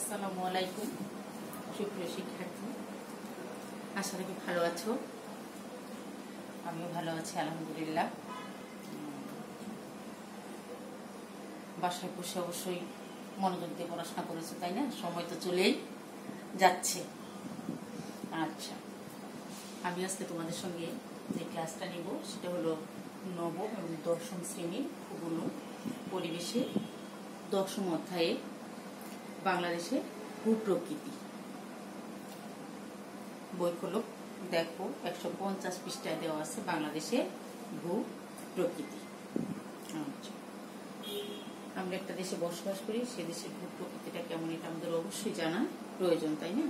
আসসালামু আলাইকুম। সুপ্রিয় শিক্ষার্থী, আশা রাখি ভালো আছো। আমিও ভালো আছি, আলহামদুলিল্লাহ। বাসায় বসে অবশ্যই মনোযোগ দিয়ে পড়াশোনা করেছ, তাই না? সময় তো চলেই যাচ্ছে। আচ্ছা আমি আজকে তোমাদের সঙ্গে যে ক্লাসটা নিব, সেটা হলো নবম এবং দশম শ্রেণির পরিবেশে দশম অধ্যায়ে বাংলাদেশে ভূপ্রকৃতি। বই খোলো দেখো, একশো পঞ্চাশ পৃষ্ঠায় দেওয়া আছে বাংলাদেশে ভূ প্রকৃতি আচ্ছা। আমরা একটা দেশে বসবাস করি, সে দেশের ভূ প্রকৃতিটা কেমন এটা আমাদের অবশ্যই জানা প্রয়োজন, তাই না?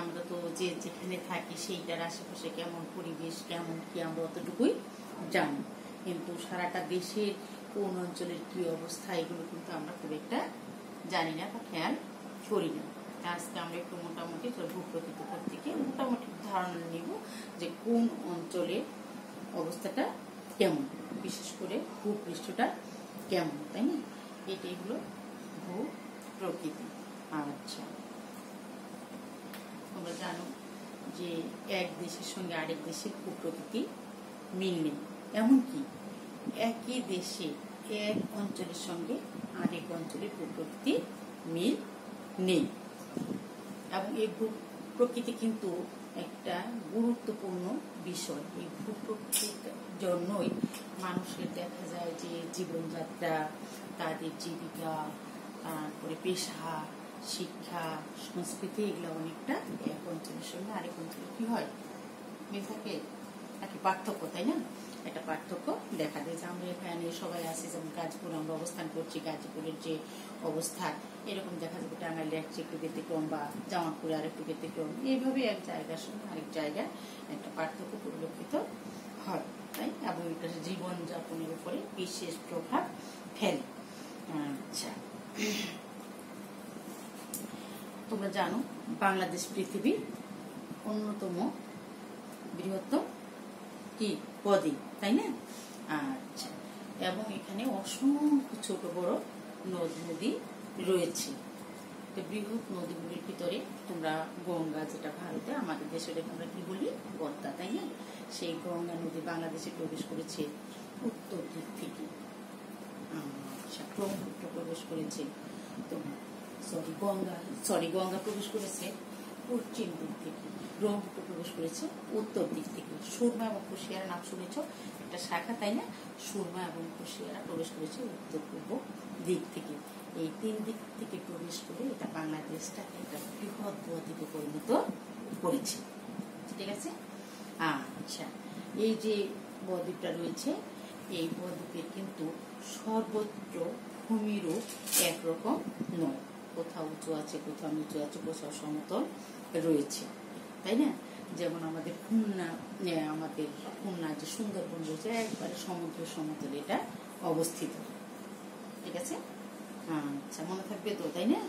আমরা তো যে যেখানে থাকি, সেইটার আশেপাশে কেমন পরিবেশ, কেমন কি, আমরা অতটুকুই জানি। কিন্তু সারাটা দেশের কোন অঞ্চলের কি অবস্থা, এগুলো কিন্তু আমরা খুব একটা জানি না বা খেয়াল করি না আজকে আমরা একটু মোটামুটি ভূপ্রকৃতির উপর থেকে মোটামুটি ধারণা নিব যে কোন অঞ্চলে অবস্থাটা কেমন, বিশেষ করে ভূপৃষ্ঠটা কেমন, তাই না? এটাই হলো ভূ প্রকৃতি। আচ্ছা। তোমরা জানো যে এক দেশের সঙ্গে আরেক দেশের ভূপ্রকৃতি মিল নেই। এমনকি একই দেশে এক অঞ্চলের সঙ্গে আরেক অঞ্চলের ভূপ্রকৃতি মিল নেই। এবং এই ভূ প্রকৃতি কিন্তু একটা গুরুত্বপূর্ণ বিষয়। এই ভূ প্রকৃতির জন্যই মানুষের দেখা যায় যে জীবনযাত্রা, তাদের জীবিকা তারপরে পেশা, শিক্ষা, সংস্কৃতি, এগুলো অনেকটা এক অঞ্চলের সঙ্গে আরেক অঞ্চলে কি হয়? মিল থাকে? একটা পার্থক্য, তাই না? একটা পার্থক্য দেখা দেয় যে আমরা এখানে সবাই আছি, যেমন গাজীপুর, আমরা অবস্থান করছি গাজীপুরের যে অবস্থা, এরকম দেখা যাবে টাঙ্গাইলে এক একটু ব্যতিক্রম বা জামালপুরে আর একটু ব্যতিক্রম। এইভাবে এক জায়গার সঙ্গে আরেক জায়গায় একটা পার্থক্য পরিলক্ষিত হয়, তাই এবং এটা জীবনযাপনের উপরে বিশেষ প্রভাব ফেলে। আচ্ছা। তোমরা জানো, বাংলাদেশ পৃথিবীর অন্যতম বৃহত্তম কি পদে তাই না? আচ্ছা। এবং এখানে অসংখ্য ছোট বড় নদ নদী রয়েছে। তো বৃহৎ নদীগুলির ভিতরে তোমরা গঙ্গা, যেটা ভারতে, আমাদের দেশের আমরা কি বলি? পদ্মা তাই না? সেই গঙ্গা নদী বাংলাদেশে প্রবেশ করেছে উত্তর দিক থেকে। আচ্ছা ব্রহ্মপুত্র প্রবেশ করেছে। তো সরি গঙ্গা সরি গঙ্গা প্রবেশ করেছে। পশ্চিম দিক থেকে। ব্রহ্মপুত্র প্রবেশ করেছে, উত্তর দিক থেকে। সুরমা এবং কুশিয়ারা নাম শুনেছ? একটা শাখা, তাই না? সুরমা এবং কুশিয়ারা প্রবেশ করেছে উত্তর পূর্ব দিক থেকে। এই তিন দিক থেকে প্রবেশ করে এটা বাংলাদেশটা একটা বৃহৎ বদ্বীপে পরিণত করেছে। ঠিক আছে? আচ্ছা এই যে বদ্বীপটা রয়েছে, এই বদ্বীপের কিন্তু সর্বত্র ভূমিরূপ একরকম নয়। কোথাও উঁচু আছে, কোথাও নিচু আছে, কোথাও সমতল রয়েছে। তাই না? যেমন আমাদের খুলনা আমাদের খুলনা যে সুন্দরবন রয়েছে, একবারে সমুদ্র সমতলে এটা অবস্থিত। ঠিক আছে? আচ্ছা মনে থাকবে তো, তাই না?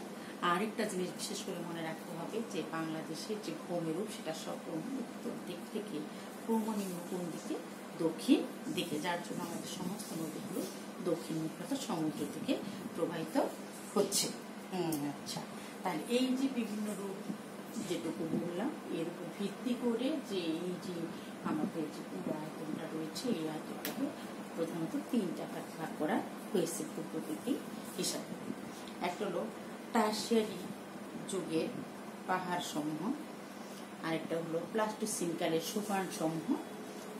আরেকটা জিনিস বিশেষ করে মনে রাখতে হবে যে বাংলাদেশের যে ভূমিরূপ, সেটা সব উত্তর দিক থেকে ক্রমনিম্ন কোন দিকে? দক্ষিণ দিকে, যার জন্য আমাদের সমস্ত নদীগুলো দক্ষিণ মুখত সমুদ্র থেকে প্রবাহিত হচ্ছে। আচ্ছা। তাহলে এই যে বিভিন্ন রূপ যেটুকু বললাম, এর উপর ভিত্তি করে যে এই যে আমাদের যে পুরো আয়তনটা রয়েছে, এই আয়তনটাকে প্রধানত তিনটা ভাগ ভাগ করা হয়েছে প্রকৃতি হিসাবে একটা হলো টার্সিয়ারি যুগের পাহাড় সমূহ, আরেকটা হলো প্লাস্টোসিনকালের সোপান সমূহ,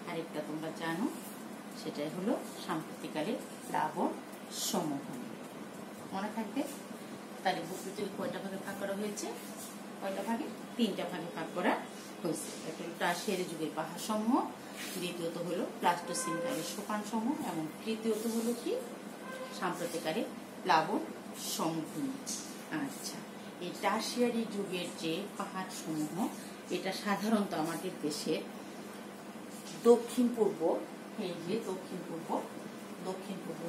আরেকটা তোমরা জানো, সেটাই হলো সাম্প্রতিকালের প্লাবন সমূহ। মনে থাকবে? তাহলে প্রকৃতির কয়টা ভাগে ভাগ করা হয়েছে? কয়টা ভাগে? তিনটা ভাগে ভাগ করা হয়েছে। একটা হলো যুগের পাহাড় সমূহ দ্বিতীয়ত হলো প্লাস্টোসিনকালের সোপান সমূহ এবং তৃতীয়ত হলো কি? সাম্প্রতিকালের প্লাবন সমভূমি। আচ্ছা এই টার্সিয়ারি যুগের যে পাহাড় সমূহ এটা সাধারণত আমাদের দেশের দক্ষিণ পূর্ব, এই যে দক্ষিণ পূর্ব দক্ষিণ পূর্ব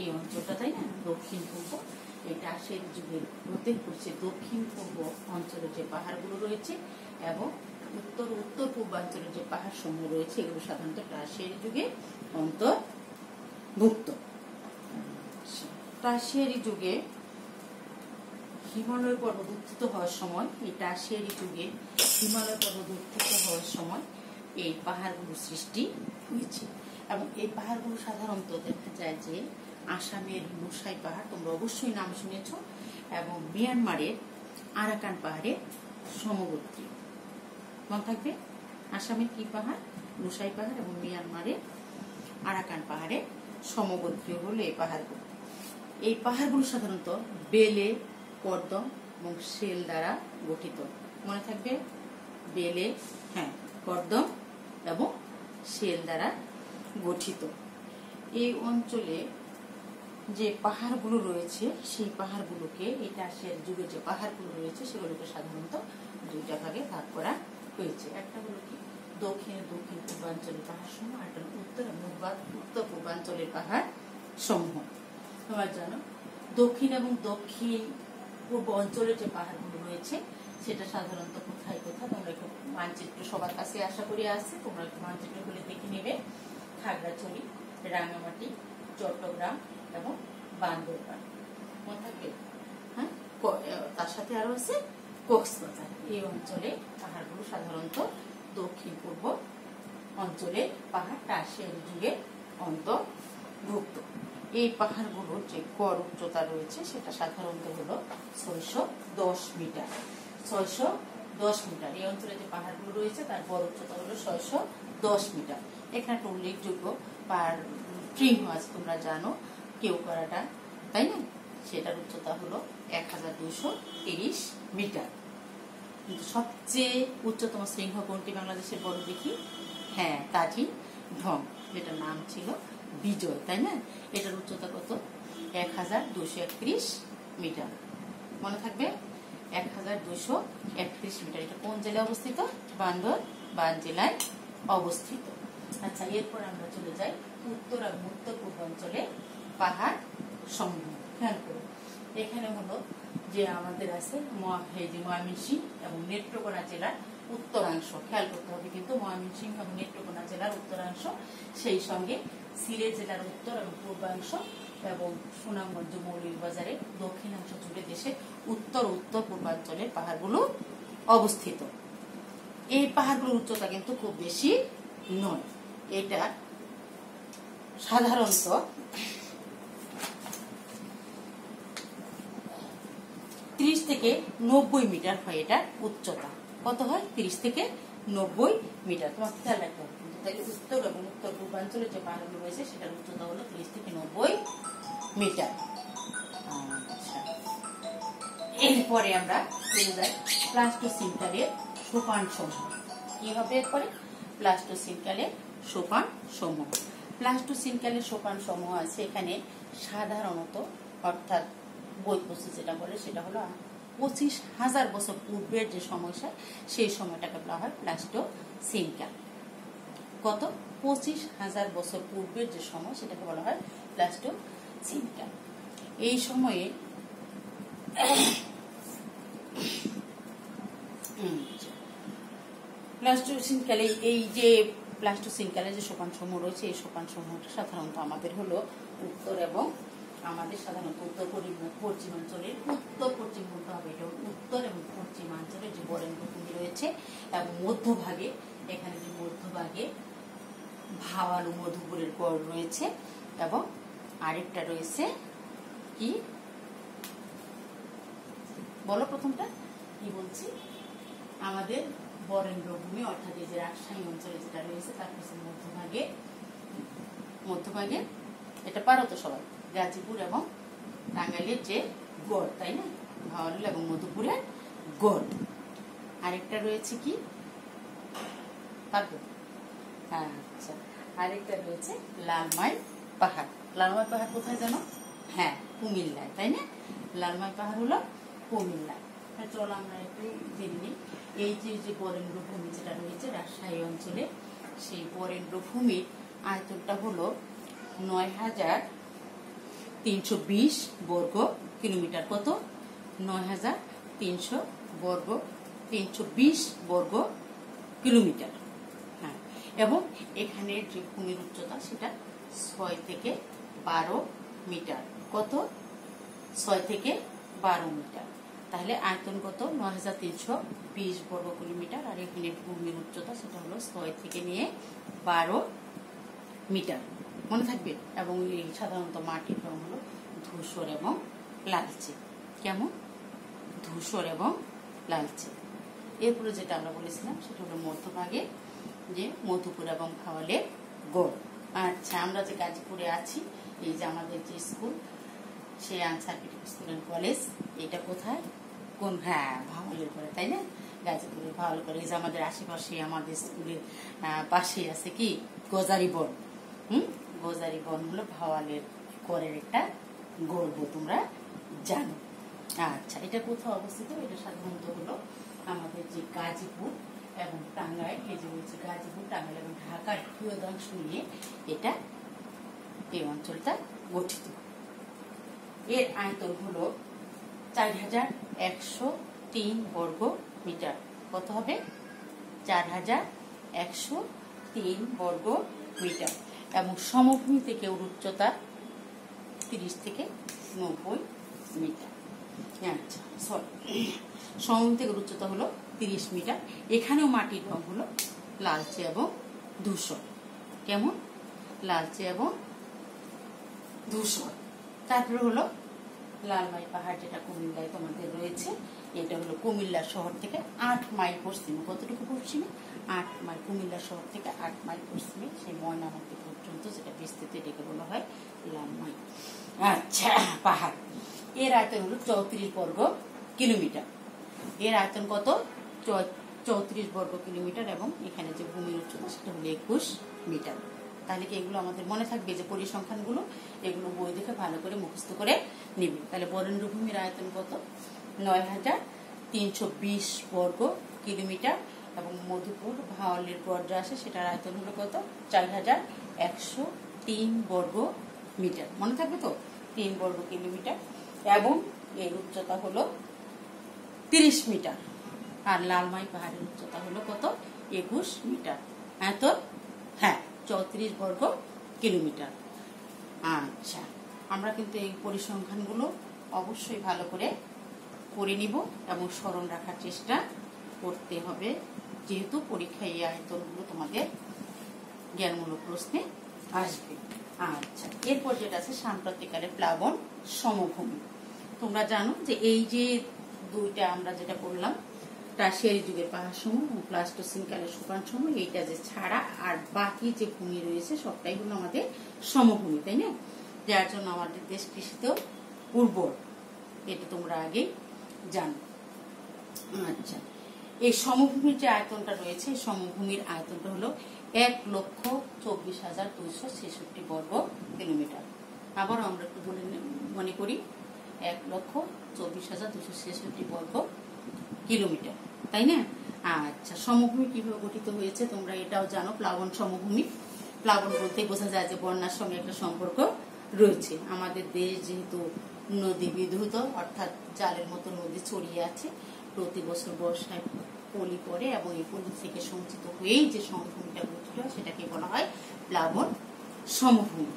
এই অঞ্চলটা, তাই না? দক্ষিণ পূর্ব। টার্সিয়ারি যুগের হতে করছে। দক্ষিণ পূর্ব অঞ্চলে যে পাহাড়গুলো রয়েছে এবং উত্তর উত্তর পূর্বাঞ্চলের যে পাহাড় সমূহ রয়েছে, এগুলো সাধারণত টার্সিয়ারি যুগে অন্তর্ভুক্ত। টার্সিয়ারি যুগে হিমালয় পর্বত উত্থিত হওয়ার সময়, এই টার্সিয়ারি যুগে হিমালয় পর্বত উত্থিত হওয়ার সময় এই পাহাড়গুলো সৃষ্টি হয়েছে। এবং এই পাহাড়গুলো সাধারণত দেখা যায় যে আসামের মুসাই পাহাড়, তোমরা অবশ্যই নাম শুনেছ, এবং মিয়ানমারের আরাকান পাহাড়ের সমবর্তী মনে থাকবে, আসামের কি পাহাড়? মুসাই পাহাড় এবং মিয়ানমারের আরাকান পাহাড়ের সমগোত্রীয় হলো এই পাহাড়গুলো। এই পাহাড়গুলো সাধারণত বেলে, কর্দম এবং শেল দ্বারা গঠিত। মনে থাকবে, বেলে হ্যাঁ কর্দম এবং শেল দ্বারা গঠিত। এই অঞ্চলে যে পাহাড়গুলো রয়েছে, সেই পাহাড়গুলোকে এই টার্সিয়ার যুগের যে পাহাড়গুলো রয়েছে, সেগুলোকে সাধারণত দুইটা ভাগে ভাগ করা হয়েছে। একটা হলো কি? দক্ষিণ দক্ষিণ পূর্বাঞ্চলের পাহাড় সমূহ একটা উত্তর এবং উত্তর পূর্বাঞ্চলের পাহাড় সমূহ তোমার জানো, দক্ষিণ এবং দক্ষিণ পূর্ব অঞ্চলের যে পাহাড়গুলো রয়েছে, সেটা সাধারণত কোথায় কোথায়? তোমরা একটু মানচিত্র সবার কাছে আশা করি আছে। তোমরা একটু মানচিত্রগুলি দেখে নেবে। খাগড়াছড়ি রাঙামাটি চট্টগ্রাম এবং বান্দরবান মনে থাকবে হ্যাঁ? তার সাথে আরও আছে কক্সবাজার। এই অঞ্চলে পাহাড়গুলো সাধারণত দক্ষিণ, পূর্ব অঞ্চলে পাহাড় টার্সিয়ারি যুগের অন্তর্ভুক্ত। এই পাহাড়গুলোর যে গড় উচ্চতা রয়েছে, সেটা সাধারণত হলো ছয়শো দশ মিটার। ছয়শো দশ মিটার। এই অঞ্চলে যে পাহাড়গুলো রয়েছে, তার গড় উচ্চতা হলো ছয়শো দশ মিটার। এখানে একটা উল্লেখযোগ্য পাহাড় ট্রিম আছে, তোমরা জানো। কেউ করাটা, তাই না? সেটার উচ্চতা হলো এক হাজার দুশো তিরিশ মিটার। কিন্তু সবচেয়ে উচ্চতম শৃঙ্গ কোনটি বাংলাদেশের বড় দেখি হ্যাঁ তাজি ঢং যেটার নাম ছিল বিজয়, তাই না? এটার উচ্চতা কত? এক হাজার দুশো একত্রিশ মিটার। মনে থাকবে? এক হাজার দুশো একত্রিশ মিটার। এটা কোন জেলায় অবস্থিত? বান্দরবান জেলায় অবস্থিত। আচ্ছা এরপর আমরা চলে যাই উত্তর এবং উত্তর পূর্বাঞ্চলে পাহাড় সমূহ খেয়াল করো এখানে হলো যে আমাদের আছে ময়মনসিং এবং নেত্রকোনা জেলার উত্তরাংশ। খেয়াল করতে হবে কিন্তু ময়মনসিং এবং নেত্রকোনা জেলার উত্তরাংশ সেই সঙ্গে সিলেট জেলার উত্তর এবং পূর্বাংশ এবং সুনামগঞ্জ মৌলভীবাজারের দক্ষিণাংশ জুড়ে দেশের উত্তর উত্তর পূর্বাঞ্চলের পাহাড়গুলো অবস্থিত। এই পাহাড়গুলোর উচ্চতা কিন্তু খুব বেশি নয়। এটা সাধারণত ত্রিশ থেকে নব্বই মিটার হয় এটা উচ্চতা। কত হয়? ত্রিশ থেকে নব্বই মিটার। তোমার খেয়াল রাখতে হবে তাহলে উত্তর এবং উত্তর পূর্বাঞ্চলের যে পাহাড়গুলো রয়েছে, সেটার উচ্চতা হলো ত্রিশ থেকে নব্বই মিটার। আচ্ছা। এরপরে আমরা চলে যাই প্লাস্টোসিনকালের সোপান সমূহ। কি হবে এরপরে? প্লাস্টোসিনকালের সোপান সমূহ। প্লাস্টোসিনকালের সোপান সমূহ আছে এখানে সাধারণত, অর্থাৎ বই যেটা বলে, সেটা হলো পঁচিশ হাজার বছর পূর্বের যে সময়টা সেই সময়টাকে বলা হয় প্লাস্টোসিনকাল কত? পঁচিশ হাজার বছর পূর্বের যে সময়, সেটাকে বলা হয় প্লাস্টোসিনকাল এই সময়ে প্লাস্টোসিনকালে এই যে প্লাস্টোসিনকালে যে সোপান সমূহ রয়েছে, এই সোপান সমূহটা সাধারণত আমাদের হলো উত্তর এবং আমাদের সাধারণত উত্তর পশ্চিমাঞ্চলের উত্তর পশ্চিম বলতে হবে, এটা উত্তর এবং পশ্চিমাঞ্চলের যে বরেন্দ্রভূমি রয়েছে এবং মধ্যভাগে, এখানে যে মধ্যভাগে ভাওয়ালু মধুপুরের গড় রয়েছে এবং আরেকটা রয়েছে কি? বলো প্রথমটা, কি বলছি? আমাদের বরেন্দ্র ভূমি, অর্থাৎ এই যে রাজশাহী অঞ্চলে যেটা রয়েছে, তার পিছনে মধ্যভাগে মধ্যভাগে, এটা পারো তো সবাই? গাজীপুর এবং টাঙ্গাইলের যে গড়, তাই না? ভাওয়াল এবং মধুপুরের গড়। আরেকটা রয়েছে কি? হ্যাঁ আচ্ছা আরেকটা রয়েছে লালমাই পাহাড়। লালমাই পাহাড় কোথায় জানো? হ্যাঁ কুমিল্লায়, তাই না? লালমাই পাহাড় হলো কুমিল্লায়। চলো আমরা একটু নিই। এই যে যে বরেন্দ্র ভূমি যেটা রয়েছে রাজশাহী অঞ্চলে, সেই বরেন্দ্র ভূমির আয়তনটা হলো নয় হাজার তিনশো বিশ বর্গ কিলোমিটার। কত? নয় হাজার তিনশো বর্গ তিনশো বিশ বর্গ কিলোমিটার। হ্যাঁ এবং এখানের যে ভূমির উচ্চতা সেটা ছয় থেকে বারো মিটার। কত? ছয় থেকে বারো মিটার। তাহলে আয়তন কত? নয় হাজার তিনশো বিশ বর্গ কিলোমিটার। আর এখানে ভূমির উচ্চতা সেটা হলো ছয় থেকে নিয়ে বারো মিটার। মনে থাকবে এবং এই সাধারণত মাটির রং হলো ধূসর এবং লালচে। কেমন? ধূসর এবং লালচে। এরপরে যেটা আমরা বলেছিলাম, সেটা হলো মধ্যভাগে যে মধুপুর এবং ভাওয়ালের গড়। আচ্ছা আমরা যে গাজীপুরে আছি, এই যে আমাদের যে স্কুল, সেই আনসার স্টুডেন্ট কলেজ, এটা কোথায়? কোন হ্যাঁ ভাওয়ালের করে তাই না? গাজীপুরে ভাওয়াল কলেজ আমাদের আশেপাশে, আমাদের স্কুলের পাশেই আছে কি? গজারি বন হুম? গজারি বন হলো ভাওয়ালের করের একটা গর্ব, তোমরা জানো। আচ্ছা এটা কোথাও অবস্থিত? এটা সাধারণত হলো আমাদের যে গাজীপুর এবং টাঙ্গাইল, এই যে বলছে গাজীপুর, টাঙ্গাইল এবং ঢাকার কিয়দাংশ নিয়ে এটা এই অঞ্চলটা গঠিত। এর আয়তন হলো চার হাজার একশো তিন বর্গ মিটার। কত হবে? চার হাজার একশো তিন বর্গ মিটার। এবং সমভূমি থেকে ওর উচ্চতা তিরিশ থেকে নব্বই মিটার। আচ্ছা সরি সমভূমি থেকে উচ্চতা হলো তিরিশ মিটার। এখানেও মাটির রং হলো লালচে এবং ধূসর। কেমন? লালচে এবং ধূসর। তারপরে হলো লালমাই পাহাড়, যেটা কুমিল্লায় তোমাদের রয়েছে, এটা হলো কুমিল্লা শহর থেকে আট মাইল পশ্চিমে। কতটুকু পশ্চিমে? আট মাইল, কুমিল্লা শহর থেকে আট মাইল পশ্চিমে, সেই ময়নামতি। পর্যন্ত যেটা বিস্তৃত এটাকে বলা হয় লালমাই আচ্ছা পাহাড়। এর আয়তন হলো চৌত্রিশ বর্গ কিলোমিটার। এর আয়তন কত? চৌত্রিশ বর্গ কিলোমিটার এবং এখানে যে ভূমির উচ্চতা সেটা হলো একুশ মিটার। তাহলে কি এগুলো আমাদের মনে থাকবে যে পরিসংখ্যানগুলো? এগুলো বই দেখে ভালো করে মুখস্থ করে নিবে। তাহলে বরেন্দ্র ভূমির আয়তন কত? নয় হাজার তিনশো বিশ বর্গ কিলোমিটার এবং মধুপুর ভাওয়ালের পর্যা আসে সেটার আয়তন হলো কত? চার হাজার একশো তিন বর্গ মিটার। মনে থাকবে তো? তিন বর্গ কিলোমিটার। এবং এর উচ্চতা হলো তিরিশ মিটার। আর লালমাই পাহাড়ের উচ্চতা হলো কত? একুশ মিটার। এত হ্যাঁ চৌত্রিশ বর্গ কিলোমিটার। আচ্ছা আমরা কিন্তু এই পরিসংখ্যানগুলো অবশ্যই ভালো করে করে নিব এবং স্মরণ রাখার চেষ্টা করতে হবে। যেহেতু পরীক্ষায় এই আয়তনগুলো তোমাদের জ্ঞানমূলক প্রশ্নে আসবে। আচ্ছা এরপর যেটা আছে সাম্প্রতিককালের প্লাবন সমভূমি। তোমরা জানো যে এই যে দুইটা আমরা যেটা বললাম টার্সিয়ারি যুগের পাহাড় এবং প্লাস্টোসিন কালের সোপান সমূহ এইটা যে ছাড়া আর বাকি যে ভূমি রয়েছে সবটাই হলো আমাদের সমভূমি, তাই না? যার জন্য আমাদের দেশ কৃষিতেও উর্বর, এটা তোমরা আগেই জানো। আচ্ছা এই সমভূমির যে আয়তনটা রয়েছে সমভূমির আয়তনটা হলো এক লক্ষ চব্বিশ হাজার দুইশো ছেষট্টি বর্গ কিলোমিটার। আবার আমরা একটু বলে মনে করি, এক লক্ষ চব্বিশ হাজার দুশো ছেষট্টি বর্গ কিলোমিটার। তাই না? আচ্ছা সমভূমি কীভাবে গঠিত হয়েছে তোমরা এটাও জানো, প্লাবন সমভূমি। প্লাবন বলতে বোঝা যায় যে বন্যার সঙ্গে একটা সম্পর্ক রয়েছে। আমাদের দেশ যেহেতু নদী বিধুত, অর্থাৎ জালের মতো নদী ছড়িয়ে আছে, প্রতি বছর বর্ষায় পলি পড়ে এবং এই পলি থেকে সঞ্চিত হয়েই যে সমভূমিটা হয়, সেটাকে বলা হয় প্লাবন সমভূমি।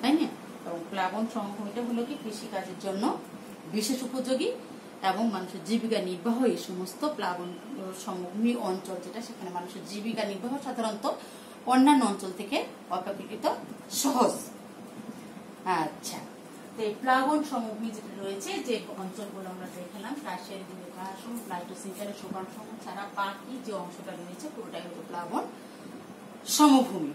তাই না? এবং প্লাবন সমভূমিটা হলো কি? কৃষিকাজের জন্য বিশেষ উপযোগী এবং মানুষের জীবিকা নির্বাহ এই সমস্ত প্লাবন সমভূমি অঞ্চল যেটা, সেখানে মানুষের জীবিকা নির্বাহ সাধারণত অন্যান্য অঞ্চল থেকে অপেক্ষাকৃত সহজ। আচ্ছা তো এই প্লাবন সমভূমি যেটা রয়েছে, যে অঞ্চলগুলো আমরা দেখলাম, রাশিয়ার দিকে প্লাসম প্লাইটোসিনকারের সোপান সমূহ ছাড়া বাকি যে অংশটা রয়েছে, পুরোটাই হলো প্লাবন সমভূমি।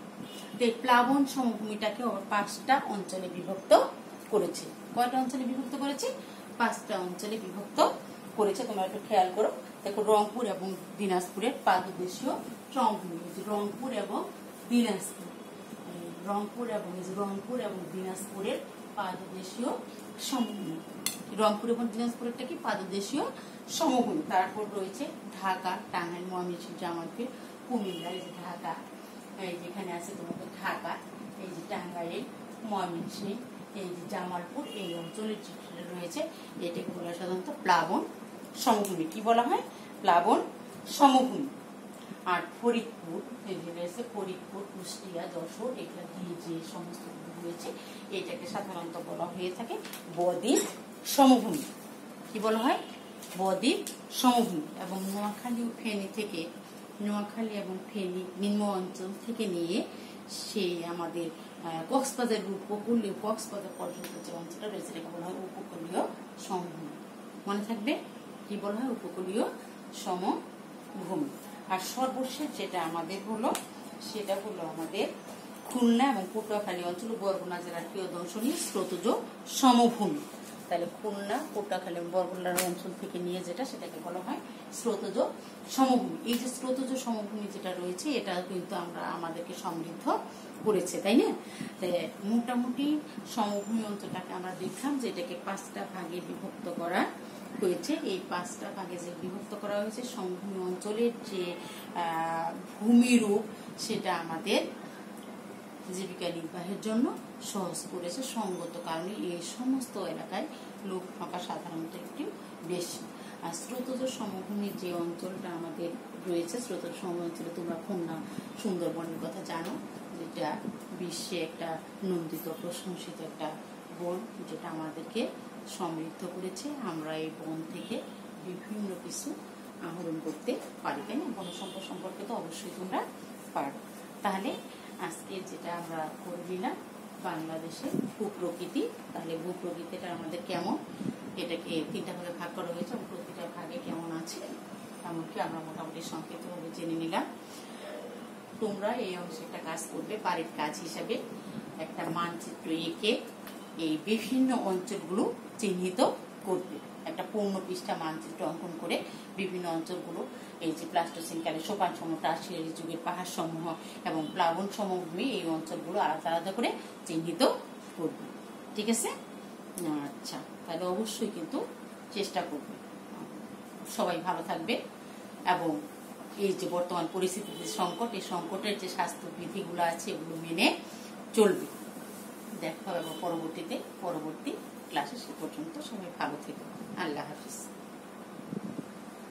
এই প্লাবন সমভূমিটাকে ওর পাঁচটা অঞ্চলে বিভক্ত করেছে। কয়টা অঞ্চলে বিভক্ত করেছে? পাঁচটা অঞ্চলে বিভক্ত করেছে। তোমরা একটু খেয়াল করো। দেখো, রংপুর এবং দিনাজপুরের পাদদেশীয় সমভূমি রংপুর এবং দিনাজপুর। রংপুর এবং রংপুর এবং দিনাজপুরের পাদদেশীয় সমভূমি। রংপুর এবং দিনাজপুরেরটা কি? পাদদেশীয় সমভূমি। তারপর রয়েছে ঢাকা, টাঙ্গাইল, ময়মনসিংহ, জামালপুর, কুমিল্লা ঢাকা। এই যেখানে আছে তোমাদের ঢাকা এই যে টাঙ্গাইল ময়মনসিংহ এই যে জামালপুর এই অঞ্চলের যেটা রয়েছে এটাকে বলা সাধারণত প্লাবন সমভূমি। কি বলা হয়? প্লাবন, সমভূমি। আর ফরিদপুর এই যে রয়েছে ফরিদপুর কুষ্টিয়া যশোর এগুলা দিয়ে যে সমস্ত রয়েছে এটাকে সাধারণত বলা হয়ে থাকে বদ্বীপ সমভূমি। কি বলা হয় বদ্বীপ সমভূমি এবং নোয়াখালী ও ফেনী থেকে নোয়াখালী এবং ফেনী নিম্ন অঞ্চল থেকে নিয়ে সে আমাদের কক্সবাজার উপকূলীয় কক্সবাজার পর্যন্ত যে অঞ্চলটা রয়েছে, এটাকে বলা হয় উপকূলীয় সমভূমি। মনে থাকবে? কি বলা হয়? উপকূলীয় সমভূমি। আর সর্বশেষ যেটা আমাদের হলো, সেটা হলো আমাদের খুলনা এবং পটুয়াখালী অঞ্চল বরগুনা জেলার প্রিয়দর্শনী স্রোতজ সমভূমি। তাহলে খুলনা পটুয়াখালী এবং বরগুনা অঞ্চল থেকে নিয়ে যেটা সেটাকে বলা হয় স্রোতজ সমভূমি। এই যে স্রোতজ সমভূমি যেটা রয়েছে, এটা কিন্তু আমরা আমাদেরকে সমৃদ্ধ করেছে, তাই না? মোটামুটি সমভূমি অঞ্চলটাকে আমরা দেখলাম যে এটাকে পাঁচটা ভাগে বিভক্ত করা হয়েছে। এই পাঁচটা ভাগে যে বিভক্ত করা হয়েছে, সমভূমি অঞ্চলের যে ভূমিরূপ সেটা আমাদের জীবিকা নির্বাহের জন্য সহজ করেছে সঙ্গত, কারণে এই সমস্ত এলাকায় লোক ফাঁকা সাধারণত একটু বেশি। আর স্রোতজ সমভূমির যে অঞ্চলটা আমাদের রয়েছে স্রোতজ সম অঞ্চলে তোমরা খুলনা সুন্দরবনের কথা জানো, যেটা বিশ্বে একটা নন্দিত, প্রশংসিত একটা বন, যেটা আমাদেরকে সমৃদ্ধ করেছে। আমরা এই বন থেকে বিভিন্ন কিছু আহরণ করতে পারি, তাই না? বন সম্পদ সম্পর্কে তো অবশ্যই তোমরা পারো তাহলে আজকে যেটা আমরা করে নিলাম বাংলাদেশের ভূপ্রকৃতি, তাহলে ভূপ্রকৃতিটা আমাদের কেমন? এটাকে তিনটা ভাগে ভাগ করা হয়েছে প্রতিটা ভাগে কেমন আছে? এমনকি আমরা মোটামুটি সংক্ষিপ্তভাবে জেনে নিলাম। তোমরা এই অংশে একটা কাজ করবে, বাড়ির কাজ হিসাবে। একটা মানচিত্র এঁকে এই বিভিন্ন অঞ্চলগুলো চিহ্নিত করবে। একটা পূর্ণ পৃষ্ঠা মানচিত্র অঙ্কন করে বিভিন্ন অঞ্চলগুলো, এই যে প্লাস্টোসিনকালে সোপান সমূহ টার্সিয়ারি যুগের পাহাড় সমূহ এবং প্লাবন সমভূমি এই অঞ্চলগুলো আলাদা আলাদা করে চিহ্নিত করবে। ঠিক আছে? আচ্ছা তাহলে অবশ্যই কিন্তু চেষ্টা করবে। সবাই ভালো থাকবে এবং এই যে বর্তমান পরিস্থিতিতে সংকট, এই সংকটের যে স্বাস্থ্য বিধিগুলো আছে, এগুলো মেনে চলবে। দেখা হবে পরবর্তীতে, পরবর্তী ক্লাসে সে পর্যন্ত সবাই ভালো থেকো। الله حافظ.